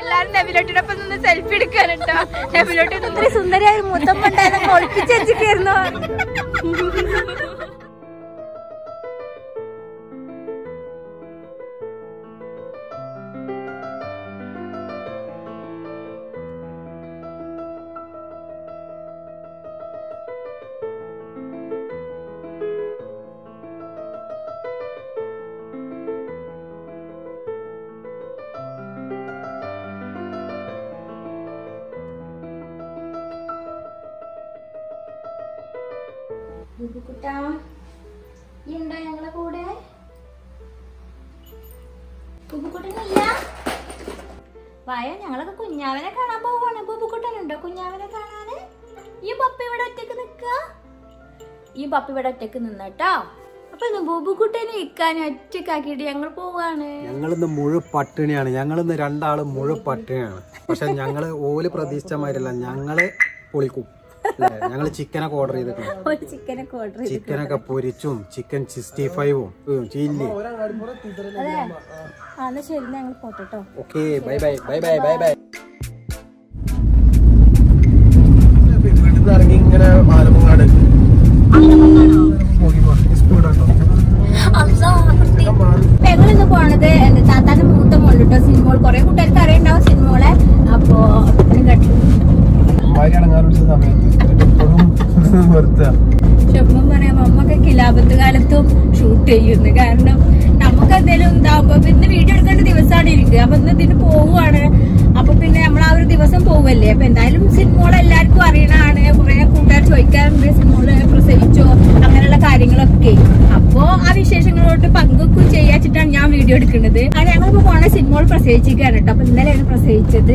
എല്ലാരും നെബിലോട്ടിനൊപ്പം നിന്ന് സെൽഫി എടുക്കാനുണ്ടോ നബിലോട്ടി ഇത്ര സുന്ദരിയായ ഒരു മുത്തമ്മ ഒളിപ്പിച്ചു ഒളിപ്പിച്ചിരിക്കുന്നു ഈ പപ്പി ഇവിടെ ഒറ്റയ്ക്ക് നിന്നട്ടോ? അപ്പൊ ഇന്ന് ബുബുക്കുട്ടനെ ഇക്കാൻ ഒറ്റക്കാക്കിയിട്ട് ഞങ്ങൾ പോവാണ്. ഞങ്ങളിന്ന് മുഴു പട്ടിണിയാണ്. ഞങ്ങളിന്ന് രണ്ടാളും മുഴു പട്ടിണിയാണ്. പക്ഷെ ഞങ്ങൾ ഓൽ പ്രതീക്ഷിച്ച മാതിരില്ല ഞങ്ങൾ പൊളിക്കും. ഞങ്ങൾ ചിക്കനൊക്കെ ഓർഡർ ചെയ്തിട്ടുണ്ട്. ചിക്കനൊക്കെ പൊരിച്ചും ചിക്കൻ സിക്സ്റ്റി ഫൈവും chilli. Okay bye bye bye bye bye bye shoot ചെയ്യുന്നു. കാരണം നമുക്ക് എന്തെങ്കിലും ഇതാവുമ്പോ ഇന്ന് വീഡിയോ എടുക്കേണ്ട ദിവസമാണ് ഇരിക്കുക. അപ്പൊ ഇന്ന് ഇതിന് പോവുകയാണ് അപ്പൊ പിന്നെ നമ്മൾ ആ ഒരു ദിവസം പോവല്ലേ? അപ്പൊ എന്തായാലും സിനിമകൾ എല്ലാവർക്കും അറിയണതാണ്. കുറെ കൂട്ടുകാർ ചോദിക്കാറുണ്ട് സിനിമകൾ പ്രസവിച്ചോ? അങ്ങനെയുള്ള കാര്യങ്ങളൊക്കെ. അപ്പോ ആ വിശേഷങ്ങളോട്ട് പങ്കുവെക്കും ചെയ്യാച്ചിട്ടാണ് ഞാൻ വീഡിയോ എടുക്കുന്നത്. ഞങ്ങളിപ്പോ പോണ സിനിമകൾ പ്രസവിച്ചിരിക്കുകയാണ് കേട്ടോ. അപ്പൊ ഇന്നലെയാണ് പ്രസവിച്ചത്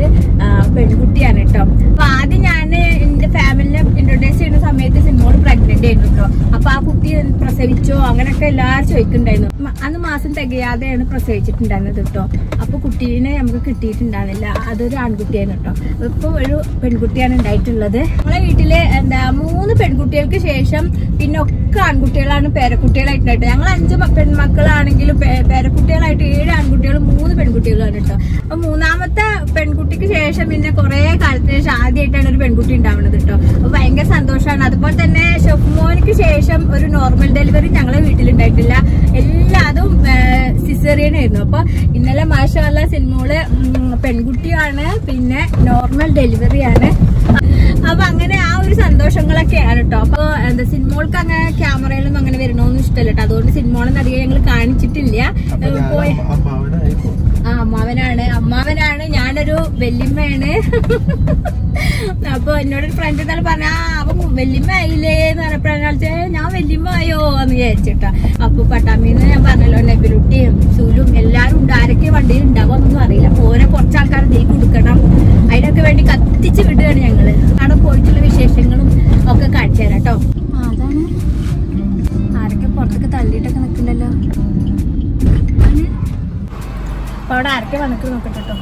പെൺകുട്ടിയാണ് കേട്ടോ. അപ്പൊ ആദ്യം ഞാൻ എന്റെ ഫാമിലിനെ ഇൻട്രൊഡ്യൂസ് ചെയ്യുന്ന സമയത്ത് സിനിമകൾ പ്രഗ്നന്റ് ആയിരുന്നു കേട്ടോ. അപ്പൊ ആ കുട്ടി പ്രസവിച്ചോ അങ്ങനെയൊക്കെ എല്ലാവരും ചോദിക്കുന്നുണ്ടായിരുന്നു. അന്ന് മാസം തികയാതെയാണ് പ്രസവിച്ചിട്ടുണ്ടായിരുന്നത് കേട്ടോ. അപ്പൊ കുട്ടീനെ നമുക്ക് കിട്ടിയിട്ടുണ്ടായിരുന്നില്ല അതൊരു ആൺകുട്ടിയായിരുന്നു കേട്ടോ. ഇപ്പൊ ഒരു പെൺകുട്ടിയാണ് ഉണ്ടായിട്ടുള്ളത്. നമ്മളെ വീട്ടിൽ എന്താ മൂന്ന് പെൺകുട്ടികൾക്ക് ശേഷം പിന്നെ ഒക്കെ ആൺകുട്ടികളാണ് പേരക്കുട്ടികളായിട്ടുണ്ടായിട്ട് ഞങ്ങൾ അഞ്ച് പെൺമക്കളാണെങ്കിലും പേരക്കുട്ടികളായിട്ട് ഏഴ് ആൺകുട്ടികളും മൂന്ന് പെൺകുട്ടികളാണ് കേട്ടോ. അപ്പൊ മൂന്നാമത്തെ പെൺകുട്ടിക്ക് ശേഷം പിന്നെ കുറെ കാലത്തിന് ശേഷം ആദ്യമായിട്ടാണ് ഒരു പെൺകുട്ടി ഉണ്ടാവുന്നത് കേട്ടോ. അപ്പൊ ഭയങ്കര സന്തോഷമാണ്. അതുപോലെ തന്നെ ഷെഫ്മോനിക്ക് ശേഷം ഒരു നോർമൽ ഡെലിവറി ഞങ്ങളെ വീട്ടിലുണ്ടായിട്ടില്ല. എല്ലാതും സിസേറിയൻ ആയിരുന്നു. അപ്പൊ ഇന്നലെ മാഷാല്ല സിനിമകൾ പെൺകുട്ടിയാണ് പിന്നെ നോർമൽ ഡെലിവറിയാണ് അപ്പൊ അങ്ങനെ ആ ഒരു സന്തോഷങ്ങളൊക്കെയാണ് കേട്ടോ. അപ്പൊ എന്താ സിനിമകൾക്ക് അങ്ങനെ ഇഷ്ടമല്ല കേട്ടോ അതുകൊണ്ട് സിനിമകളൊന്നും അധികം ഞങ്ങൾ കാണിച്ചിട്ടില്ല. ആ അമ്മാവനാണ്. അമ്മാവനാണ്. ഞാനൊരു വെല്ലിമ്മയാണ്. അപ്പൊ എന്നോട് ഒരു ഫ്രണ്ട് എന്നാലും പറഞ്ഞ അപ്പൊ വെല്ലിമ്മ ആയില്ലേ? എന്ന് പറഞ്ഞപ്പോഴാണ് ഞാൻ വെല്ലിമ്മ ആയോ? എന്ന് വിചാരിച്ചിട്ടാ. അപ്പൊ പട്ടാമീന്ന് ഞാൻ പറഞ്ഞല്ലോ നെബിലുട്ടിയും സൂലും എല്ലാരും ഉണ്ട്. ആരൊക്കെ വണ്ടിയിൽ ഉണ്ടാവും ഒന്നും അറിയില്ല. ഓരോ കുറച്ച് ആൾക്കാർ ദേ കൊടുക്കണം. അതിനൊക്കെ വേണ്ടി കത്തിച്ച് വിടുകയാണ് ഞങ്ങൾ. അവിടെ പോയിട്ടുള്ള വിശേഷങ്ങളും ഒക്കെ കാണിച്ചു തരാം കേട്ടോ അതാണ് പുറത്തൊക്കെ തള്ളിയിട്ടൊക്കെ നിൽക്കണ്ടല്ലോ. അപ്പൊ അവിടെ ആരൊക്കെ വന്നിട്ട് നോക്കട്ടെ കേട്ടോ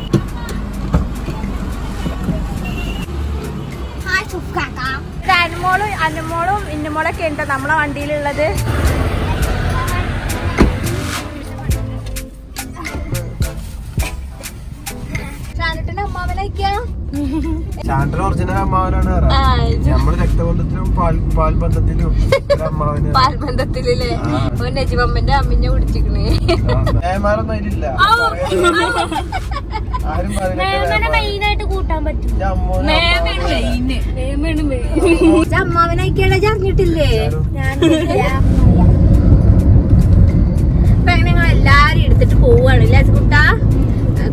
അനുമോളും അനുമോളും ഇന്നമോളൊക്കെ ഉണ്ട്. നമ്മളെ വണ്ടിയിലുള്ളത്. ഷാനുട്ടിന്റെ ചാണ്ടൻ ഒറിജിനൽ അമ്മാവനാണ് നമ്മൾ രക്തബന്ധത്തിലും പാൽ പാൽബന്ധത്തിലും പാൽബന്ധത്തിലല്ലേ? നജിമമ്മന്റെ അമ്മിഞ്ഞ കുടിച്ചിക്കണേ ഏമാരൊന്നും അതിലില്ല മെയിനായിട്ട് കൂട്ടാൻ പറ്റും. ഞാൻ അമ്മോനെ അമ്മാവനൊക്കെയാണ് അറിഞ്ഞിട്ടില്ലേ? ഇപ്പൊ ഞങ്ങൾ എല്ലാരും എടുത്തിട്ട് പോവാണ്. ഇല്ലേ കുട്ടാ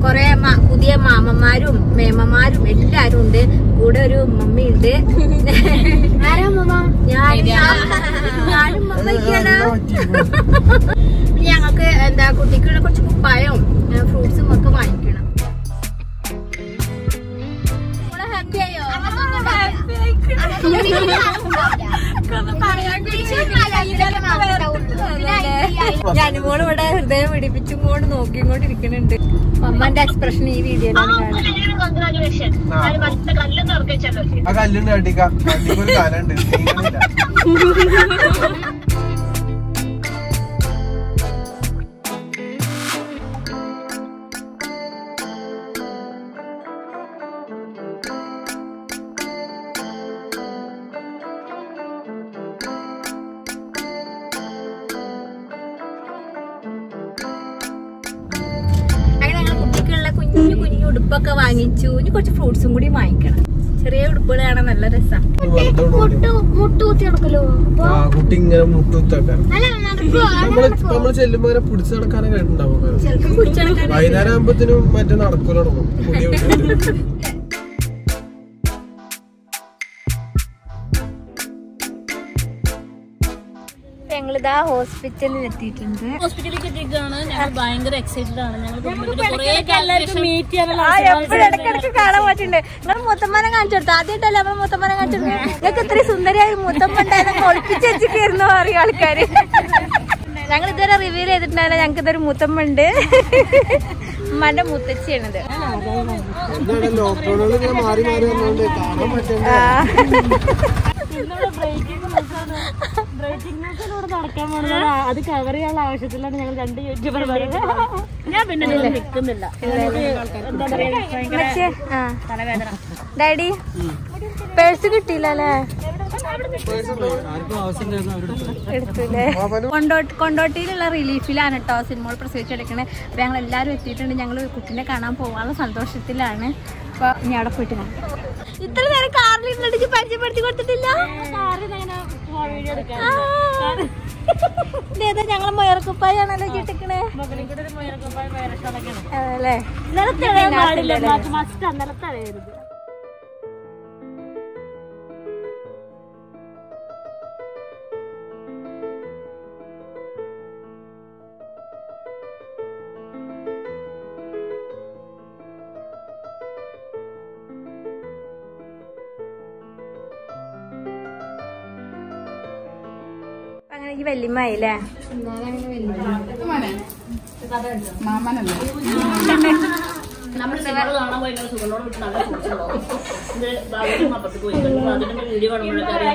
കൊറേ മ- പുതിയ മാമന്മാരും മേമന്മാരും എല്ലാരും ഉണ്ട്. കൂടെ ഒരു മമ്മി ഉണ്ട്. ഞങ്ങക്ക് ഞങ്ങൾക്ക് എന്താ കുട്ടിക്കുള്ള കുറച്ച് കുപ്പായവും ഫ്രൂട്ട്സും ഒക്കെ വാങ്ങിക്കണം. ഹാപ്പി ആയോ? ഞാനുമോൾ ഇവിടെ ഹൃദയം പിടിപ്പിച്ചും കൊണ്ട് നോക്കിക്കൊണ്ടിരിക്കുന്നുണ്ട്. അമ്മന്റെ എക്സ്പ്രഷൻ ഈ വീഡിയോയിലാണ് കാണുന്നത്. ആ. കല്ലുണ്ട് അടിക്ക് ഒരു കാലുണ്ട് നീങ്ങണില്ല ഇനി കുറച്ച് ഫ്രൂട്ട്സും കൂടി വാങ്ങിക്കണം. ചെറിയ ഉടുപ്പുകൾ കാണാൻ നല്ല രസം. കുട്ടി ഇങ്ങനെ ചെല്ലുമ്പോ ഇങ്ങനെ പിടിച്ചു നടക്കാനൊക്കെ ഉണ്ടാവും വൈകുന്നേരം ആകുമ്പോഴത്തേനും മറ്റേ നടക്കൂല തുടങ്ങും. ഞങ്ങളിതാ ഹോസ്പിറ്റലിൽ എത്തിയിട്ടുണ്ട്. ഹോസ്പിറ്റലിലേക്ക് എത്തിയിട്ടാണ് ഞങ്ങൾ ഭയങ്കര എക്സൈറ്റഡ് ആണ്. എപ്പോഴും കാണാൻ പറ്റുന്നുണ്ട്. നിങ്ങൾ മുത്തമ്മനെ കാണിച്ചു കൊടുത്തു? ആദ്യമായിട്ടല്ലേ നമ്മൾ മുത്തമ്മനെ കാണിച്ചു കൊടുത്തത് നിങ്ങൾക്ക് ഇത്രയും സുന്ദരിയായ മുത്തമ്മ ഉണ്ടായിരുന്നു ഒളിപ്പിച്ച് വെച്ചിരിക്കുന്നു അറിയാം ആൾക്കാര്? ഞങ്ങൾ ഇതുവരെ റിവീൽ ചെയ്തിട്ടുണ്ടായില്ല ഞങ്ങൾക്ക് ഇതൊരു മുത്തമ്മ ഉണ്ട്. ഉമ്മാന്റെ മുത്തച്ഛയാണിത് എന്താണ് ലോക്ക്ഡൌണുകൾ മാറി മാറി കാണാൻ നടക്കാൻ പോകുന്നത് അത് കവർ ചെയ്യാനുള്ള ആവശ്യത്തിലാണ് ഞങ്ങൾ രണ്ട് യൂട്യൂബർ ഞാൻ പിന്നെ നിൽക്കുന്നില്ല. ഡാഡി പേഴ്സ് കിട്ടിയില്ല അല്ലേ കൊണ്ടോട്ടിയിലുള്ള റിലീഫിലാണ് കേട്ടോ സിനിമകൾ പ്രസവിച്ചെടുക്കണേ അപ്പൊ ഞങ്ങൾ എല്ലാവരും എത്തിയിട്ടുണ്ട്. ഞങ്ങൾ കുട്ടീനെ കാണാൻ പോകാനുള്ള സന്തോഷത്തിലാണ്. അപ്പൊ ഇനി അവിടെ പോയിട്ട് കാണാം. ഇത്ര നേരം കാറിൽ ഇരുന്നിട്ട് പരിചയപ്പെടുത്തി കൊടുത്തിട്ടില്ല. ഇതേതാ ഞങ്ങളെ മൊയർക്കുപ്പായാണല്ലോ ചിട്ടിക്കണേ പാടില്ല. മസ്റ്റ് അങ്ങനെ ആയില്ലേ വല്യമ്മായില്ലേ നമ്മൾ സിനിമ കാണാൻ പോയി സുഖനോട് വിട്ട് നല്ല കുറിച്ചുണ്ടാവും ഇത് ബാബുക്കും അപ്പുറത്തേക്ക് പോയി. കഴിഞ്ഞു അതിന്റെ വീഡിയോ കാണുമ്പോഴേക്കാരും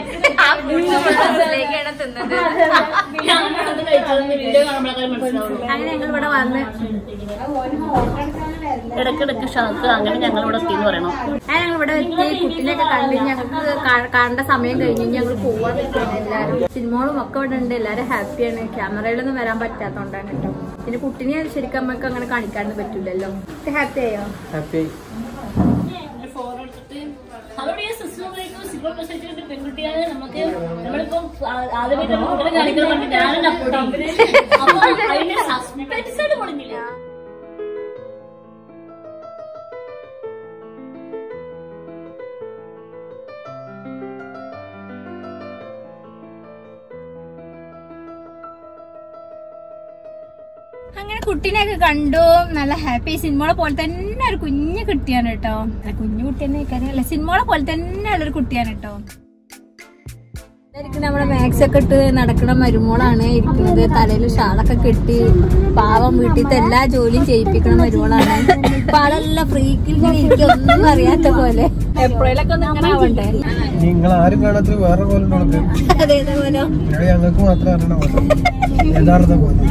മനസ്സിലാവുള്ളൂ. ഇടയ്ക്കിടയ്ക്ക് ഷാക്ക് അങ്ങനെ ഞങ്ങൾ ഇവിടെ എത്തി എന്ന് പറയണം. ഞാൻ ഞങ്ങൾ ഇവിടെ എത്തി കുട്ടീനെയൊക്കെ കണ്ടു. ഞങ്ങൾക്ക് കാണേണ്ട സമയം കഴിഞ്ഞ് ഞങ്ങൾ പോവാൻ എല്ലാരും എല്ലാവരും. സിനിമകളും ഒക്കെ ഇവിടെ ഉണ്ട്. എല്ലാവരും ഹാപ്പിയാണ് ക്യാമറയിലൊന്നും വരാൻ പറ്റാത്തോണ്ടാണ് കേട്ടോ. പിന്നെ കുട്ടിനെ ശരിക്കും അമ്മയ്ക്ക് അങ്ങനെ കാണിക്കാൻ പറ്റില്ലല്ലോ ഹാപ്പി ആയോ? ഹാപ്പി അവരുടെ സിസ്റ്റർ മെസ്സേജ് പെൺകുട്ടിയാണ് നമുക്ക് നമ്മളിപ്പോ ആദ്യമായിട്ട് കുട്ടികളെ കാണിക്കാൻ വേണ്ടി ഞാനും അതിന്റെ കുട്ടീനെയൊക്കെ കണ്ടു. നല്ല ഹാപ്പി സിനിമകളെ പോലെ തന്നെ ഒരു കുഞ്ഞു കുട്ടിയാണ് കേട്ടോ. കുഞ്ഞു കുട്ടി തന്നെ കാര്യമല്ല സിനിമകളെ പോലെ തന്നെ ഉള്ളൊരു കുട്ടിയാണ് കേട്ടോ. ഇരിക്കുന്ന നമ്മുടെ മാക്സ് ഒക്കെ ഇട്ട് നടക്കുന്ന മരുമോളാണ്. ഇരിക്കുന്നത്. തലയിൽ ഷാളൊക്കെ കെട്ടി പാവം വീട്ടിലത്തെ എല്ലാ ജോലിയും ചെയ്യിപ്പിക്കണ മരുമോളാണ്. ഇപ്പൊ ആളെല്ലാം ഫ്രീക്കിൽ എനിക്ക് ഒന്നും അറിയാത്ത പോലെ. എപ്പോഴേലൊക്കെ ഇങ്ങനെ ആവണ്ടേ? നിങ്ങൾ ആരും കാണാത്ത വേറെ പോലെ ഉള്ളത് അതേപോലെ ഇവിടെ ഞങ്ങൾക്ക് മാത്രം അറിയണ പോലെ. യഥാർത്ഥ പോലെ.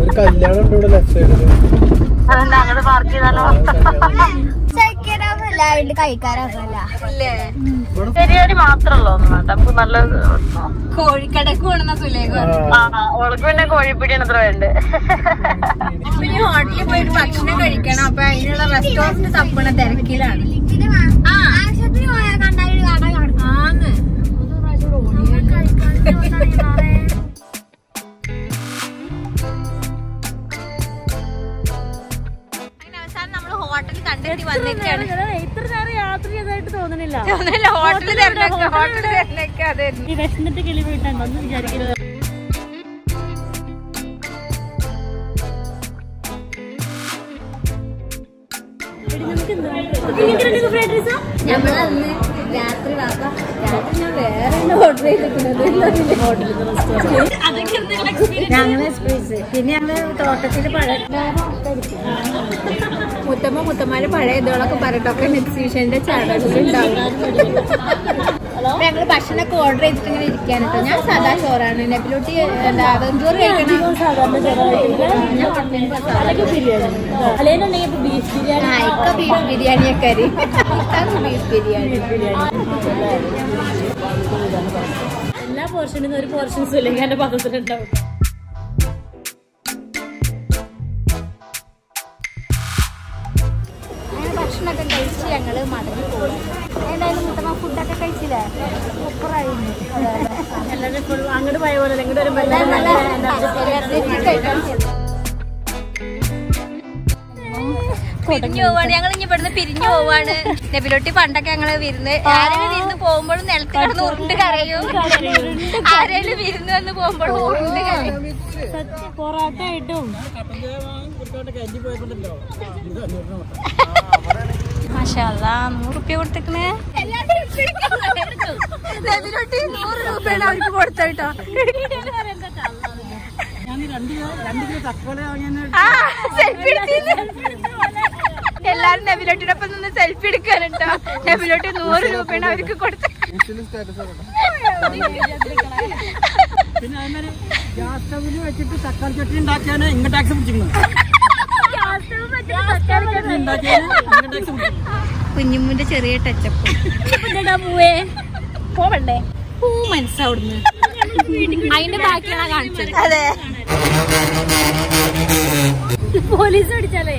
ഒരു കല്യാണം ഉണ്ട് ഇവിടെ ലെഫ്റ്റ് സൈഡിൽ ബിരിയാണി മാത്രല്ലോ നമുക്ക് നല്ല കോഴിക്കടക്ക് പോണെന്ന സുലേഖ ഓൾക്ക് പിന്നെ കോഴിപ്പിടിയാണ് അത്ര വേണ്ട? പിന്നെ ഹോട്ടലിൽ പോയിട്ട് ഭക്ഷണം കഴിക്കണം. അപ്പൊ അതിനുള്ള റെസ്റ്റോറന്റ് തപ്പണ തിരക്കിലാണ്. ആശുപത്രി പോയാൽ കണ്ടാൽ ആന്ന്. അങ്ങനെ ഹോട്ടൽ വന്നേക്കാണ് ഇത്ര നേരം യാത്ര ചെയ്തതായിട്ട് തോന്നണില്ല. ഹോട്ടലിൽ തിരഞ്ഞെടുക്ക ഹോട്ടലിൽ തിരഞ്ഞെടുക്ക അതെ ഈ വിശന്നിട്ട് കിളി വീട്ടുണ്ടോ ഒന്നും വിചാരിക്കരുത്. ഞമ്മളന്ന് രാത്രി വാപ്പ രാത്രി ഞാൻ വേറെ ഓർഡർ ചെയ്തിരിക്കുന്നത്. ഞങ്ങൾ പിന്നെ ഞങ്ങൾ തോട്ടത്തിൽ പഴയ മുത്തമ്മ മുത്തമ്മാര് പഴയ ഇതോളൊക്കെ പറഞ്ഞിട്ടൊക്കെ എക്സിബിഷന്റെ ഉണ്ടാവും. ഞങ്ങൾ ഭക്ഷണമൊക്കെ ഓർഡർ ചെയ്തിട്ട് ഇങ്ങനെ ഇരിക്കാൻ ഞാൻ സാധാ ചോറാണ്. നെപ്പിലോട്ടി എന്താ ബീഫ് ബിരിയാണി ഒക്കെ ബീഫ് ബിരിയാണി. എല്ലാ പോർഷനും ഒരു ഒരു പോർഷൻ എന്റെ പദത്തിലുണ്ടാവും മടങ്ങി പോകും എന്തായാലും മുത്തമ്മ ഫുഡൊക്കെ കഴിച്ചില്ലേ? സൂപ്പറായിരുന്നു. അങ്ങോട്ട് പോയ പോലെ ഇങ്ങോട്ട് വരുമ്പോൾ പിരിഞ്ഞു പോവാണ്. ഞങ്ങൾ ഇനി ഇവിടുന്ന് പിരിഞ്ഞു പോവാണ്. നെബിലോട്ടി പണ്ടൊക്കെ ഞങ്ങൾ വിരുന്ന് ആരെങ്കിലും വിരുന്ന് പോകുമ്പോഴും നിലത്ത് കിടന്ന് ഉരുണ്ട് കരയും. ആരെങ്കിലും വിരുന്ന് വന്ന് പോകുമ്പോഴും ഉരുണ്ട് കരയും. പൊറോട്ട ആയിട്ടും മാഷാല്ലാ നൂറ് റുപ്യ കൊടുത്തേക്കണേ. നബിലൊട്ടി നൂറ് രൂപയാണ് അവർക്ക് കൊടുത്തോ സെൽഫി എല്ലാരും നെബിലോട്ടിനൊപ്പം ഒപ്പം നിന്ന് സെൽഫി എടുക്കാനുണ്ടോ നെബിലോട്ടി നൂറ് രൂപയാണ് അവർക്ക് കൊടുത്തത്. സ്റ്റാറ്റസ് പിന്നെ അതേമാതിരി ഗ്യാസ് സ്റ്റവിൽ വെച്ചിട്ട് തക്കാളി ചട്ടി ഉണ്ടാക്കിയാണ് ഇങ്ങ ടാക്സ് കുഞ്ഞുമ്മുന്റെ ചെറിയ ടച്ചപ്പ് പോവേ? പോവണ്ടേ പൂ മനസ്സവിടുന്ന് അതിന്റെ ബാക്കിയാണ് കാണിച്ചത്. അതെ. പോലീസ് പിടിച്ചാലേ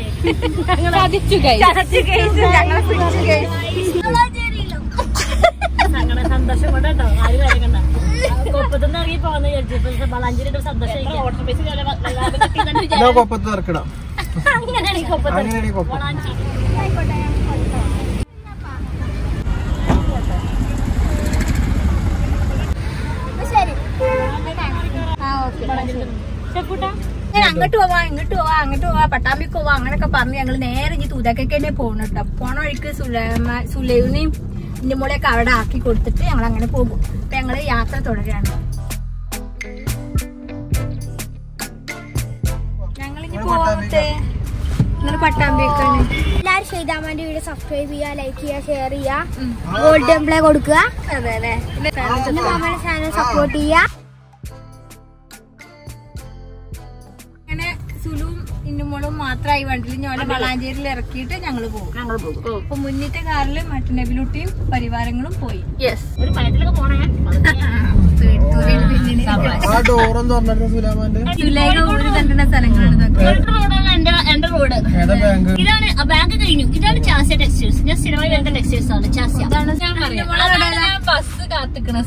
സന്തോഷം കൊണ്ട് കേട്ടോ ആരും കാര്യക്കണ്ട കൊപ്പത്തുനിന്ന് ഇറങ്ങി പോകുന്ന വിചാരിച്ചു. വളാഞ്ചേരിയുടെ സന്തോഷം കൊപ്പത്ത് ഇറക്കണം അങ്ങനെയാണ് ഈ കൊപ്പത്ത്. അങ്ങനെയാണ് ഈ ശരി. ആ ചെപ്പൂട്ടാ ഞാൻ അങ്ങോട്ട് പോവാ ഇങ്ങോട്ട് പോവാ അങ്ങോട്ട് പോവാ പട്ടാമ്പിക്ക് പോവാ അങ്ങനൊക്കെ പറഞ്ഞ് ഞങ്ങൾ നേരെ ഇനി തൂതക്കൊക്കെ തന്നെ പോകണം കേട്ടോ. പോണ വഴിക്ക് സുലൈമ സുലൈവിനെയും ഇന്റെ മോളെയൊക്കെ അവിടെ ആക്കി കൊടുത്തിട്ട് ഞങ്ങൾ അങ്ങനെ പോകും. അപ്പൊ ഞങ്ങൾ യാത്ര തുടരുകയാണ് ഞങ്ങളിനി പോവാമത്തെ എല്ലാരും പട്ടാമ്പിക്കാണ് ഷെയ്താമാന്റെ വീഡിയോ സബ്സ്ക്രൈബ് ചെയ്യുക ലൈക്ക് ചെയ്യുക ഷെയർ ചെയ്യുക. ഗോൾഡ് ടെമ്പിളെ കൊടുക്കുക. അതെ അതെ. ചാനൽ സപ്പോർട്ട് ചെയ്യുക. മാത്രമായി വണ്ടിയിൽ ഞങ്ങളെ വളാഞ്ചേരിയിൽ ഇറക്കിയിട്ട് ഞങ്ങൾ പോകും. ഞങ്ങൾ പോകും. അപ്പൊ മുന്നിത്തെ കാറിൽ മറ്റു നബിലുട്ടിയും പരിവാരങ്ങളും പോയി. യെസ് ഒരു പയറ്റിലൊക്കെ പോണേ. ഡോറെന്ന് പറഞ്ഞിട്ട് സുലാമാന്റെ എന്റെ റോഡ് ഏതാ ബാങ്ക് ഇതാണ് ആ ബാങ്ക് കഴിഞ്ഞു. ഇതാണ് ചാസ്യ ടെക്സ്റ്റൈൽസ് ഞാൻ സ്ഥിരമായി വരുന്ന ടെക്സ്റ്റൈൽസ് ആണ് ചാസ്യ. ബസ് കാത്തിക്കണ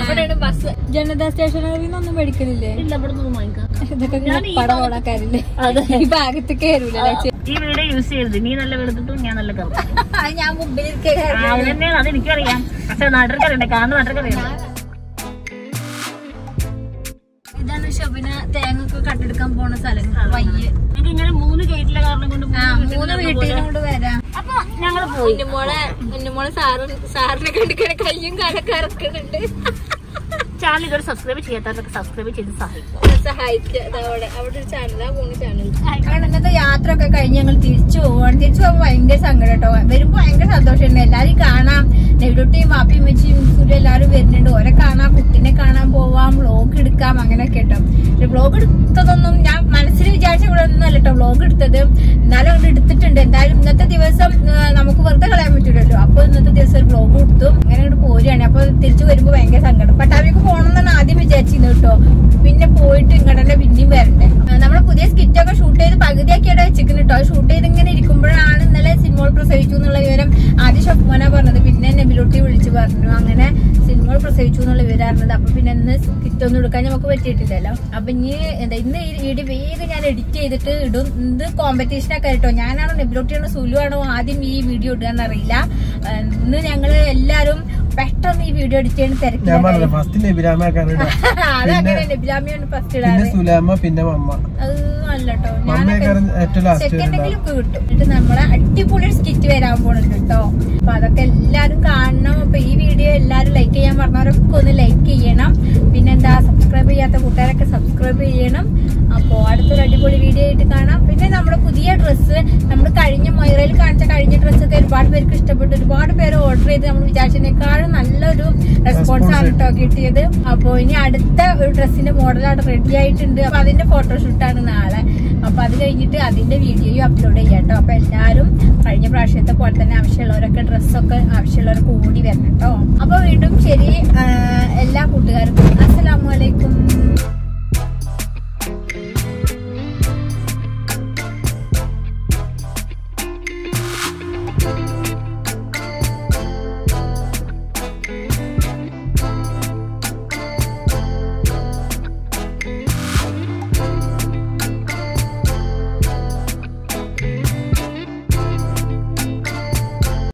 അവിടെയാണ് ബസ് ജനതാ സ്റ്റേഷനറിയിൽ നിന്നൊന്നും മേടിക്കലില്ലേ? ഇല്ല ഇവിടെ നിന്ന് വാങ്ങിക്കാം ഇതൊക്കെ പടം ഓടാക്കാരില്ലേ അതെ. ഈ ഭാഗത്ത് കയറൂലേ ഈ വീട് യൂസ് ചെയ്യരുത്. നീ നല്ല വെളുത്തിട്ടും ഞാൻ നല്ല കറുപ്പ്. ഞാൻ മുമ്പിലിരിക്കെ. അത് തന്നെയാണ്. അത് എനിക്കറിയാം. പക്ഷെ നാട്ടിൽക്കറിയണ്ടേ കാരണം ഷബിന തേങ്ങ ഒക്കെ കട്ടെടുക്കാൻ പോണ സ്ഥലം വയ്യ. എനിക്ക് ഇങ്ങനെ മൂന്ന് ഗേറ്റിലെ കാരണം കൊണ്ട് മൂന്ന് വീട്ടിലും കൊണ്ട് വരാം. അപ്പൊ ഞങ്ങൾ പോയി. മോളെ മോളെ സാറും സാറിനെ കണ്ടിക്കണ കയ്യും കാലൊക്കെ ഇറക്കുന്നുണ്ട്. ചാനൽ ഇതുവരെ സബ്സ്ക്രൈബ് ചെയ്യാത്തവരൊക്കെ സബ്സ്ക്രൈബ് ചെയ്ത് സഹായിക്കും സഹായിക്കുക. അവിടെ അവിടെ ഒരു ചാനലാ മൂന്ന് ചാനൽ അങ്ങനെ ഇന്നത്തെ യാത്ര ഒക്കെ കഴിഞ്ഞ് ഞങ്ങൾ തിരിച്ചു പോവാണ്. തിരിച്ചു പോകുമ്പോൾ ഭയങ്കര സങ്കടം കേട്ടോ. വരുമ്പോ ഭയങ്കര സന്തോഷമുണ്ട് എല്ലാരും കാണാം. നെവിടുട്ടിയും പാപ്പിയും വെച്ചും സൂര്യ എല്ലാരും വരുന്നുണ്ട്. ഓരെ കാണാം കുട്ടീനെ കാണാൻ പോവാം വ്ളോഗ് എടുക്കാം അങ്ങനെയൊക്കെ കേട്ടോ. വ്ളോഗ് എടുത്തതൊന്നും ഞാൻ മനസ്സിൽ വിചാരിച്ച ഇവിടെ ഒന്നും അല്ല കേട്ടോ വ്ളോഗ് എടുത്തത്. എന്നാലും അവിടെ എടുത്തിട്ടുണ്ട്. എന്തായാലും ഇന്നത്തെ ദിവസം നമുക്ക് വെറുതെ കളയാൻ പറ്റില്ലല്ലോ അപ്പൊ ഇന്നത്തെ ദിവസം ഒരു വ്ളോഗ് എടുത്തു അങ്ങനെ അങ്ങോട്ട് പോരുകയാണ്. അപ്പൊ തിരിച്ചു വരുമ്പോ ഭയങ്കര സങ്കടം. പട്ടാമ്പിക്ക് പോകണം എന്നാണ് ആദ്യം വിചാരിച്ചിരുന്നു കേട്ടോ. പിന്നെ പോയിട്ട് ഇങ്ങടന്നെ പിന്നെയും വരണ്ടേ. ആ, നമ്മൾ പുതിയ സ്കിറ്റ് ഒക്കെ ഷൂട്ട് ചെയ്ത് പകുതിയാക്കിയാണ് വെച്ചിരിക്കുന്നു കേട്ടോ. ഷൂട്ട് ചെയ്ത് ഇങ്ങനെ ഇരിക്കുമ്പോഴാണ് ഇന്നലെ സിനിമകൾ പ്രസവിച്ചു എന്നുള്ള വിവരം ആദ്യം ഷഫ്മോന പറഞ്ഞത്. പിന്നെ നെബിലോട്ടി വിളിച്ചു പറഞ്ഞു. അങ്ങനെ സിനിമകൾ പ്രസവിച്ചു എന്നുള്ള വിവരം അറിഞ്ഞത്. അപ്പൊ പിന്നെ ഇന്ന് സ്കിറ്റ് ഒന്നും എടുക്കാൻ നമുക്ക് പറ്റിയിട്ടില്ലല്ലോ. അപ്പൊ ഇനി എന്താ ഇന്ന് ഈ വീഡിയോ വേഗം ഞാൻ എഡിറ്റ് ചെയ്തിട്ട് ഇടും. ഇത് കോമ്പറ്റീഷൻ ഒക്കെ കേട്ടോ ഞാനാണോ നെബിലോട്ടിയാണോ സുലു ആണോ ആദ്യം ഈ വീഡിയോ ഇടുക എന്നറിയില്ല ഇന്ന് ഞങ്ങൾ എല്ലാരും പെട്ടെന്ന് ഈ വീഡിയോ എഡിറ്റ് പറഞ്ഞത് ഫസ്റ്റ് നബിലാമിയാണ് ഫസ്റ്റ് ഇടാറ്. സുലാമ പിന്നെ മമ്മ. അത് അല്ല കേട്ടോ മമ്മയൊക്കെ സെക്കൻഡെങ്കിലും കിട്ടും. എന്നിട്ട് നമ്മളെ അടിപൊളി സ്കിറ്റ് വരാൻ പോണുണ്ട് കേട്ടോ. അപ്പൊ അതൊക്കെ എല്ലാരും കാണണം. അപ്പൊ ഈ വീഡിയോ എല്ലാരും ലൈക്ക് ചെയ്യാൻ പറഞ്ഞവരൊക്കെ ഒന്ന് ലൈക്ക് ചെയ്യണം. പിന്നെന്താ സബ്സ്ക്രൈബ് ചെയ്യാത്ത കൂട്ടുകാരൊക്കെ സബ്സ്ക്രൈബ് ചെയ്യണം. അപ്പോ അടുത്തൊരു അടിപൊളി വീഡിയോ ആയിട്ട് കാണാം. പിന്നെ നമ്മുടെ പുതിയ ഡ്രസ്സ് നമ്മൾ കഴിഞ്ഞ മൊയറയിൽ കാണിച്ച കഴിഞ്ഞ ഡ്രസ്സൊക്കെ ഒരുപാട് പേർക്ക് ഇഷ്ടപ്പെട്ടു. ഒരുപാട് പേര് ഓർഡർ ചെയ്ത് നമ്മൾ വിചാരിച്ചതിനേക്കാളും നല്ലൊരു റെസ്പോൺസ് ആണ് കേട്ടോ കിട്ടിയത്. അപ്പൊ ഇനി അടുത്ത ഒരു ഡ്രസ്സിന്റെ മോഡൽ അവിടെ റെഡി ആയിട്ടുണ്ട്. അപ്പൊ അതിന്റെ ഫോട്ടോഷൂട്ടാണ് നാളെ. അപ്പൊ അത് കഴിഞ്ഞിട്ട് അതിന്റെ വീഡിയോയും അപ്ലോഡ് ചെയ്യാം കേട്ടോ അപ്പൊ എല്ലാരും കഴിഞ്ഞ പ്രാവശ്യത്തെ പോലെ തന്നെ ആവശ്യമുള്ളവരൊക്കെ ഡ്രസ്സൊക്കെ ആവശ്യമുള്ളവർ കൂടി വരണം കേട്ടോ അപ്പൊ വീണ്ടും ശരി എല്ലാ കൂട്ടുകാർക്കും അസ്സലാമു അലൈക്കും.